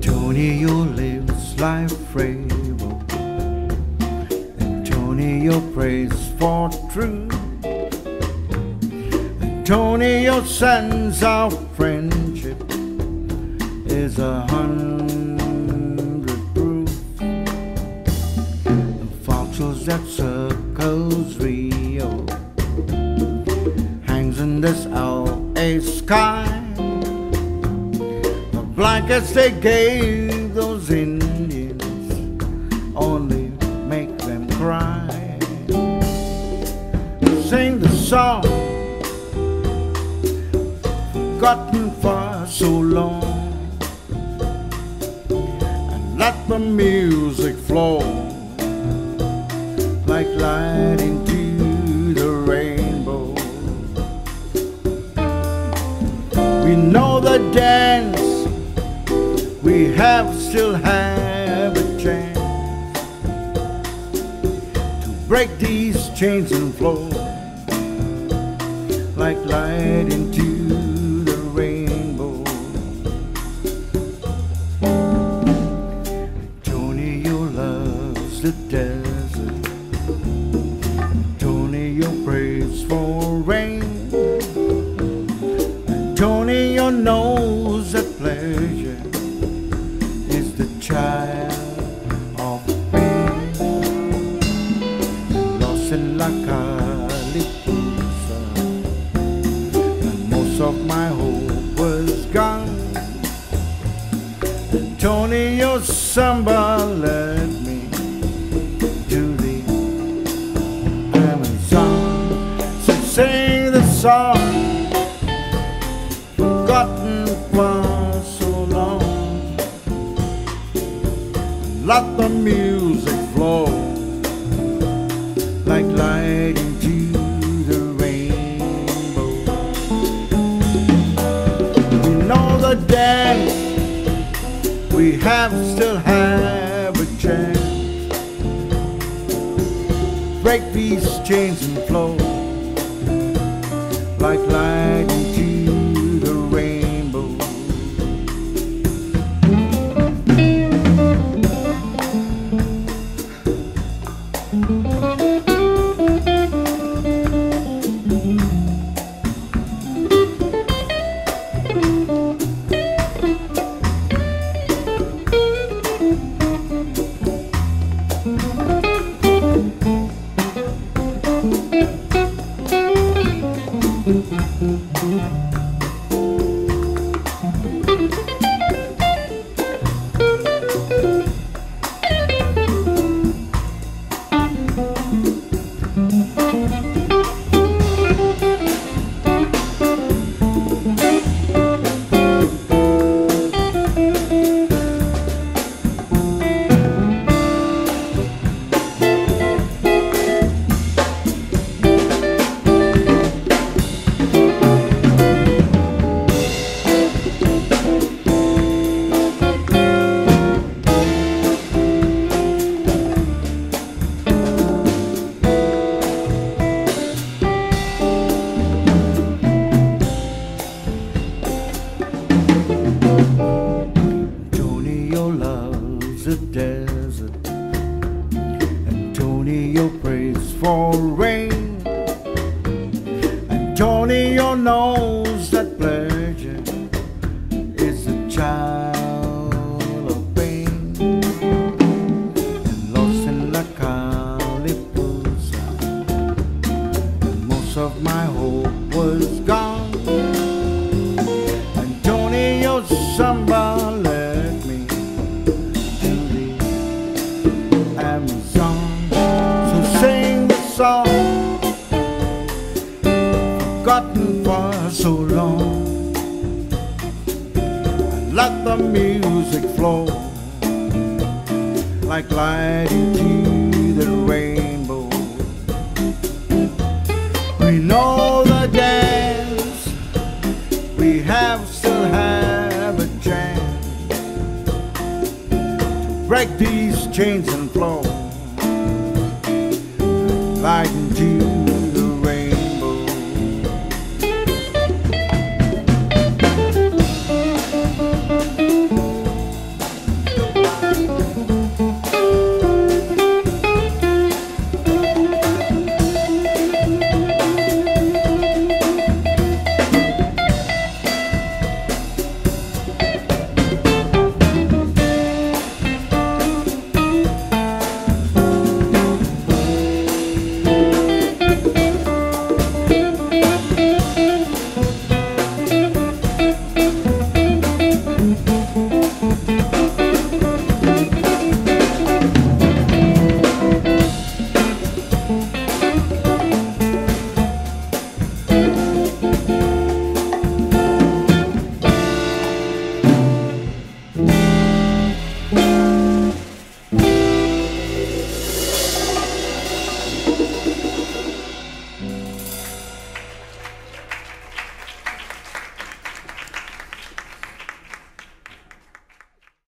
Antonio lives life able. Antonio prays for truth. Antonio sends out friendship is a hundred proof. The vultures that serve. Blankets they gave those Indians only make them cry. Sing the song forgotten for so long and let the music flow like light into the rainbow. We know the have still have a chance to break these chains and flow like light into the rainbow. Antonio loves the desert. Antonio prays for rain. Antonio knows that pleasure is the child of pain. Lost in la Calipusa, and most of my hope was gone. Antonio Samba led me to the Amazon. So sing the song forgotten for Let the music flow like light into the rainbow. We know the dance, we have still have a chance. Break these chains and flow like light for rain. Antonio knows that pleasure is a child of pain. And lost in la Calipusa, most of my hope was gone. And Antonio Samba led for so long. Let the music flow like light into the rainbow. We know the dance, we have still have a chance to break these chains and flow light into